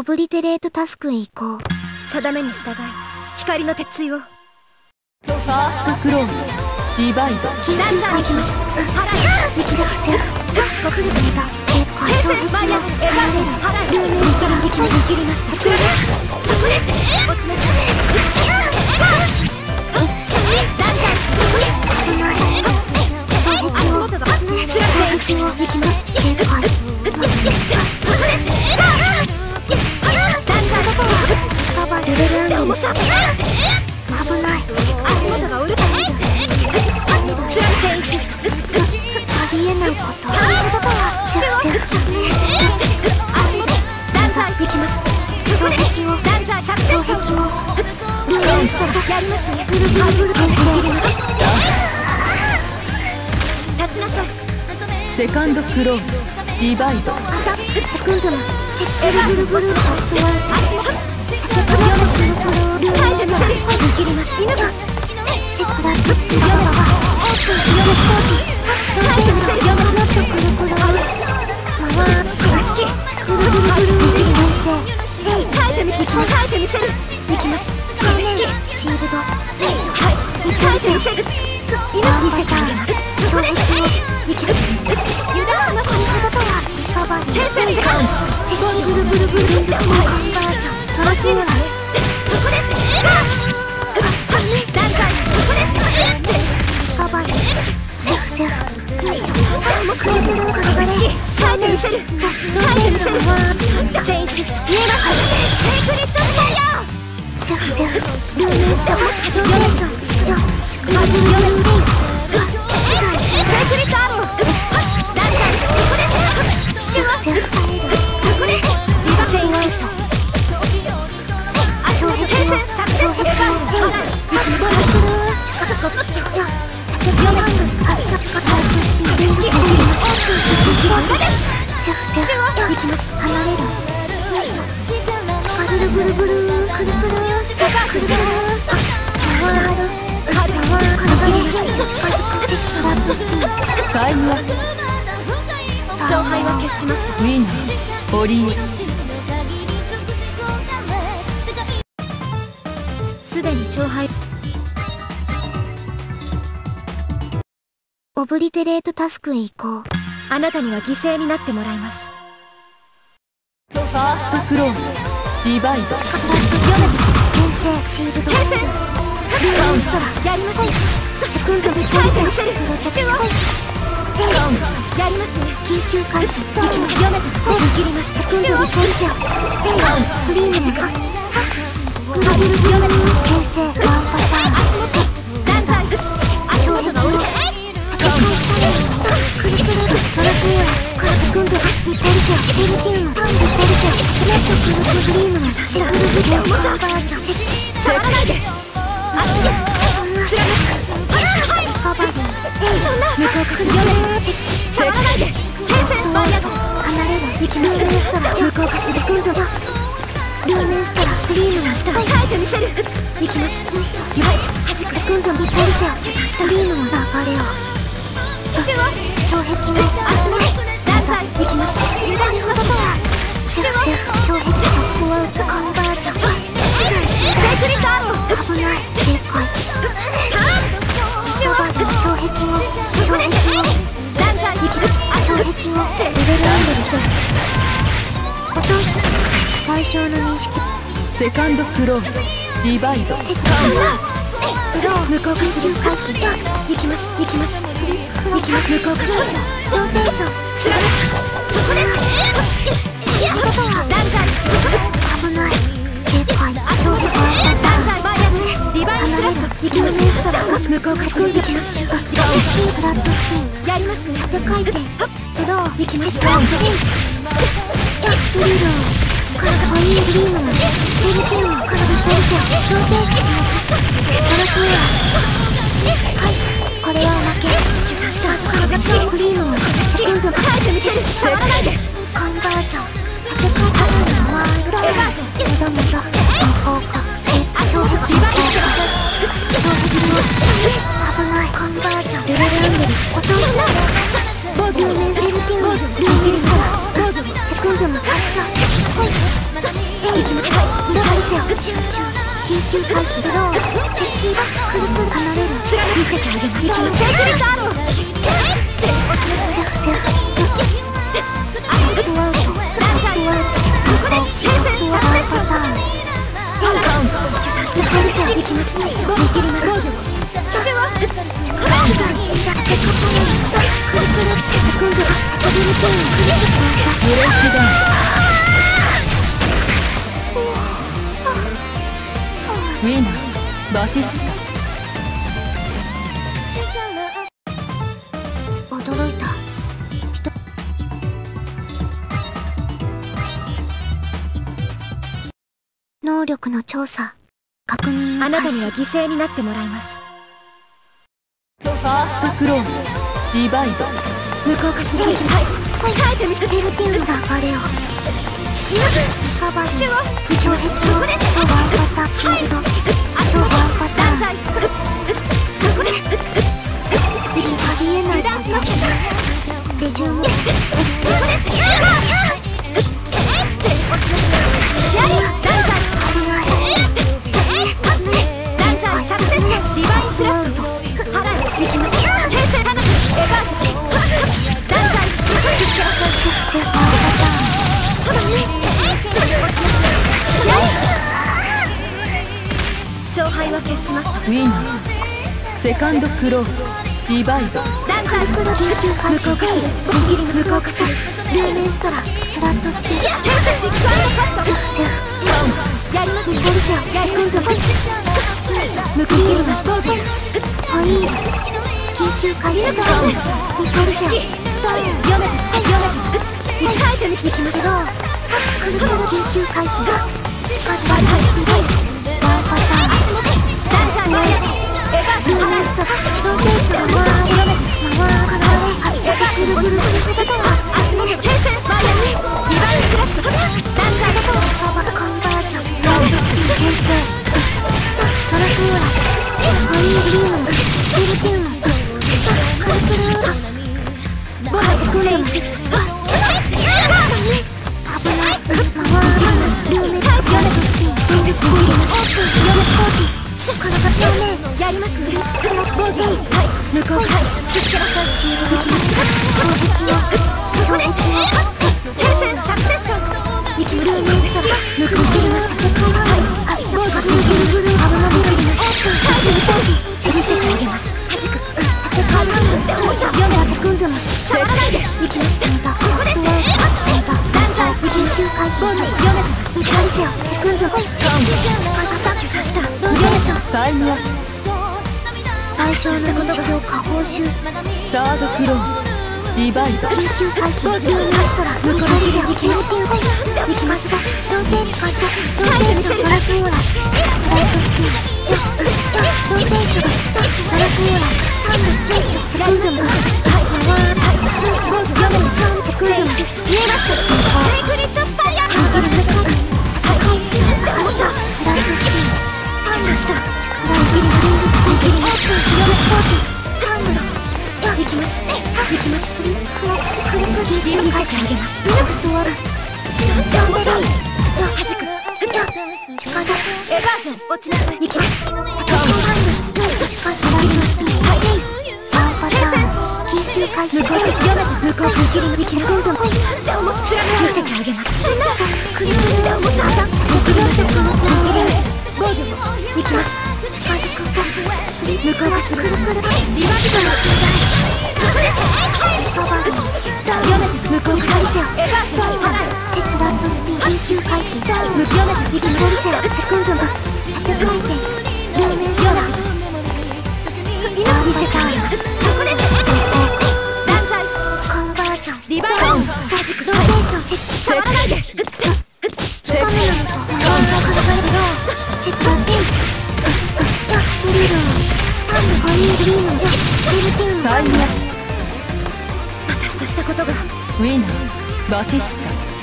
オブリテレートタスクへ行こう。定めに従い光の鉄槌を。ファーストクローズディバイド緊急回避ます。払力作戦極術した結構平衝撃を成マイヤーエヴァン払えルー。メン力力に切りましたセカンドクローズディバイドアタックセクンドマンチェックブルブルブルショットワン足元竹プロのクルクルルーメンストラ切りました犬がチェックラットスピードがオープンヨルスポーティスローテーションヨルノットクルクル回し好きブルブルブルブル転生ヘイ耐えてみせる耐えてみせるいきます正面シールドよいしょはい耐えてみせる今見せた衝撃をいきます油断のこのこととはリカバリー転生セカンドチェックブルブルブルブルコンバージョントラスーラスここでダンザーこでリカバリーセフセフよいしょもうくるくるくるくる耐えてみせる耐えてみせるチェインシス見えますセークリットファイヤーセフセフルーメンストラよいしょよチクルブルブルブルセークリットアローダンザーここでセフセフここでチェフセフよ行きます離れるよいしょ近ブルブルブルくるくるくるくるくる回る回る回る近づくチェックラットスピンタイムアップ勝敗は決しましたウィンナー堀江すでに勝敗オブリテレートタスクへ行こう。あなたには犠牲になってもらいます。ファーストクローズディバイドシールド。ン。ストラやりますねセクン。ドビタルセン。プロテクション。やりますね緊急回避読めた切りますセクン。ドビタルセン。フリーの時間ブルブルブルブルブルコンバージョンセ触らないで足でそんな。リカバーそんな向こうから読め触らないで先生マイヤー離れるルーメンストラ向こうかセクンドがルーメンストラフリームの下耐えてみせるいきますよいしょはいセクンドビームの流れを中央障壁の足元対象の認識。セカンドクローズディバイド。チェックす。る裏を向こうかす。る回避いきます。いきます。いきます。向こうかす。るローテーションそれいやことはダンザー危ない警戒障壁ダンはザーマイヤーリバインスラットいきます。ルーメンストラ向こうからセクンドキます。フラットスピンやります。ね縦回転ブローいきます。セカンドインやブリロー体ホイーグリームのセルティウム体スペルションローテーションしますトラスウィナーバティスタ力の調査確認あなたには犠牲になってもらいます。ファーストクローズディバイド。無効化するはい。てみせペルティウムがバレオカバー父は障壁を障害パターンシールドパターン断罪ここでありえない。油断しましたレジュム決しました。ウィナーセカンドクローズディバイド。断罪この緊急回復する握り無効化するルーメンストラフラットスピー天使シックカッセーフセーフトやりますミカルセオセコンド。無効切りますポイン緊急回復ミカルセオ読め読め耐えてみせきますドローくるくる緊急回避力バイパスピードボーナスヨネミカルセオセクンドム力叩き出したローテーションタイムアップ対象の認識を下方修サードクローズディバイド緊急回避ルーメンストラミカルセオケルティウム行きますがローテーションローテーショントラスモーラスライトスピンローテーショントラスモーラスタンドテーションセクンドム回すヨネションセクンドム見えます進くるくるくるくる緊急回避あげますショットワルシャンシャンベリーはじくや力エヴァージョン落ちなさい行きますタコハンド力ライトスピンはいシャンパターン緊急回避向こうですよ向こう握りの行きますセコンドムでもすら見せてあげます向こうがするくるくるリバジドのカバー読め向こうがカルセオエヴァージョン払うセクラットスピン緊急回避向き読め行きミカルセオセコンドム縦回転私としたことが。プウィナーバティスタ